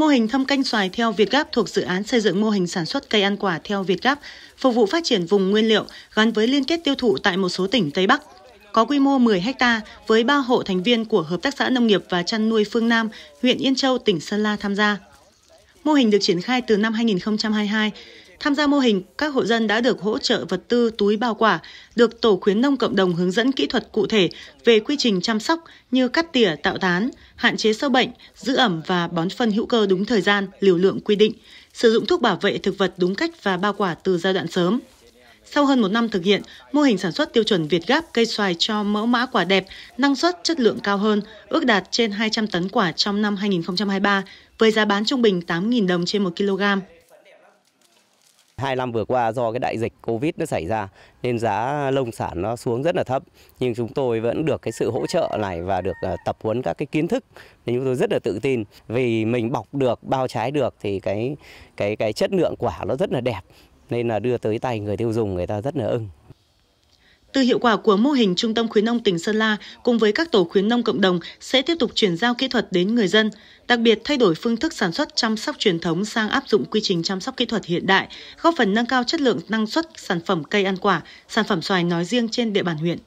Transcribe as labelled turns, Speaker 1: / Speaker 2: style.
Speaker 1: Mô hình thâm canh xoài theo Việt Gáp thuộc dự án xây dựng mô hình sản xuất cây ăn quả theo Việt Gáp, phục vụ phát triển vùng nguyên liệu gắn với liên kết tiêu thụ tại một số tỉnh Tây Bắc. Có quy mô 10 ha với 3 hộ thành viên của Hợp tác xã Nông nghiệp và Chăn nuôi Phương Nam, huyện Yên Châu, tỉnh Sơn La tham gia. Mô hình được triển khai từ năm 2022. Tham gia mô hình, các hộ dân đã được hỗ trợ vật tư túi bao quả, được tổ khuyến nông cộng đồng hướng dẫn kỹ thuật cụ thể về quy trình chăm sóc như cắt tỉa, tạo tán, hạn chế sâu bệnh, giữ ẩm và bón phân hữu cơ đúng thời gian, liều lượng quy định, sử dụng thuốc bảo vệ thực vật đúng cách và bao quả từ giai đoạn sớm. Sau hơn một năm thực hiện, mô hình sản xuất tiêu chuẩn Việt Gáp cây xoài cho mẫu mã quả đẹp, năng suất chất lượng cao hơn, ước đạt trên 200 tấn quả trong năm 2023 với giá bán trung bình 8.000 đồng trên 1 kg.
Speaker 2: Hai năm vừa qua do cái đại dịch Covid nó xảy ra, nên giá lông sản nó xuống rất là thấp. Nhưng chúng tôi vẫn được cái sự hỗ trợ này và được ờ, tập huấn các cái kiến thức. Nên chúng tôi rất là tự tin. Vì mình bọc được, bao trái được thì cái cái cái chất lượng quả nó rất là đẹp. Nên là đưa tới tay người tiêu dùng, người ta rất là ưng.
Speaker 1: Từ hiệu quả của mô hình Trung tâm khuyến nông tỉnh Sơn La cùng với các tổ khuyến nông cộng đồng sẽ tiếp tục chuyển giao kỹ thuật đến người dân, đặc biệt thay đổi phương thức sản xuất chăm sóc truyền thống sang áp dụng quy trình chăm sóc kỹ thuật hiện đại, góp phần nâng cao chất lượng năng suất sản phẩm cây ăn quả, sản phẩm xoài nói riêng trên địa bàn huyện.